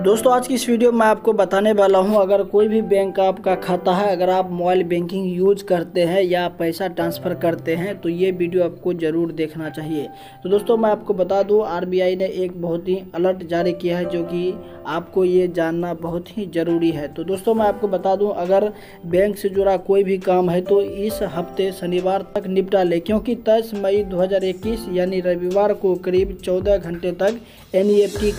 दोस्तों, आज की इस वीडियो में आपको बताने वाला हूँ, अगर कोई भी बैंक का आपका खाता है, अगर आप मोबाइल बैंकिंग यूज़ करते हैं या पैसा ट्रांसफ़र करते हैं तो ये वीडियो आपको ज़रूर देखना चाहिए। तो दोस्तों, मैं आपको बता दूँ, आरबीआई ने एक बहुत ही अलर्ट जारी किया है, जो कि आपको ये जानना बहुत ही ज़रूरी है। तो दोस्तों, मैं आपको बता दूँ, अगर बैंक से जुड़ा कोई भी काम है तो इस हफ़्ते शनिवार तक निपटा ले, क्योंकि तेईस मई दो हज़ार इक्कीस, यानी रविवार को करीब चौदह घंटे तक एन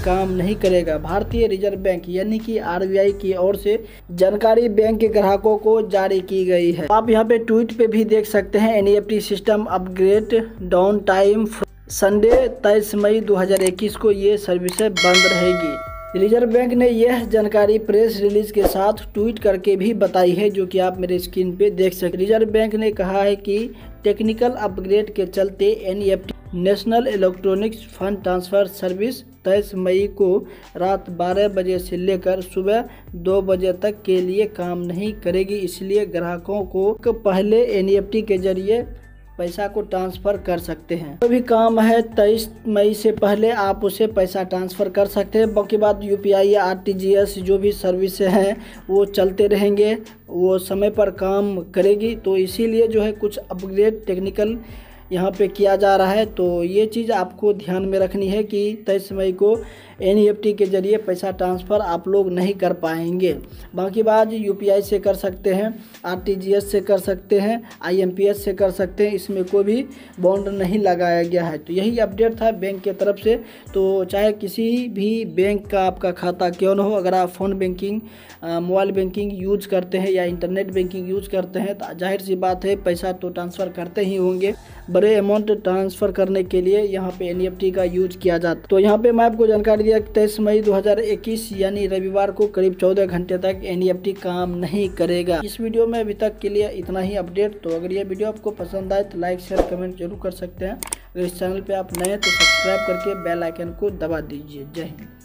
काम नहीं करेगा। भारतीय रिज़र्व बैंक यानी कि आरबीआई की ओर से जानकारी बैंक के ग्राहकों को जारी की गई है। आप यहाँ पे ट्वीट पे भी देख सकते हैं NEFT system upgrade down time Sunday तेईस मई 2021 को ये सर्विसेज़ बंद रहेगी। रिज़र्व बैंक ने यह जानकारी प्रेस रिलीज़ के साथ ट्वीट करके भी बताई है, जो कि आप मेरे स्क्रीन पे देख सकते रिज़र्व बैंक ने कहा है कि टेक्निकल अपग्रेड के चलते NEFT national electronics fund transfer service तेईस मई को रात 12 बजे से लेकर सुबह 2 बजे तक के लिए काम नहीं करेगी, इसलिए ग्राहकों को पहले एनईएफटी के ज़रिए पैसा को ट्रांसफ़र कर सकते हैं। कोई भी काम है, तेईस मई से पहले आप उसे पैसा ट्रांसफ़र कर सकते हैं। बाकी बात यूपीआई या आरटीजीएस जो भी सर्विस हैं, वो चलते रहेंगे, वो समय पर काम करेगी। तो इसीलिए जो है कुछ अपग्रेड टेक्निकल यहाँ पे किया जा रहा है। तो ये चीज़ आपको ध्यान में रखनी है कि तेईस मई को एन के ज़रिए पैसा ट्रांसफ़र आप लोग नहीं कर पाएँगे। बाकी बात यू से कर सकते हैं आरटीजीएस से कर सकते हैं आईएमपीएस से कर सकते हैं, इसमें कोई भी बॉन्ड नहीं लगाया गया है। तो यही अपडेट था बैंक के तरफ़ से। तो चाहे किसी भी बैंक का आपका खाता क्यों ना हो, अगर आप phone banking mobile banking use करते हैं या इंटरनेट बैंकिंग यूज़ करते हैं तो ज़ाहिर सी बात है, पैसा तो ट्रांसफ़र करते ही होंगे। बड़े अमाउंट ट्रांसफ़र करने के लिए यहाँ पे एन का यूज़ किया जाता। तो यहाँ पे मैं आपको जानकारी दिया तेईस मई 2021 यानी रविवार को करीब 14 घंटे तक एन काम नहीं करेगा। इस वीडियो में अभी तक के लिए इतना ही अपडेट तो अगर ये वीडियो आपको पसंद आए तो लाइक शेयर कमेंट ज़रूर कर सकते हैं। अगर इस चैनल पे आप नए हैं तो सब्सक्राइब करके बेल आइकन को दबा दीजिए। जय हिंद।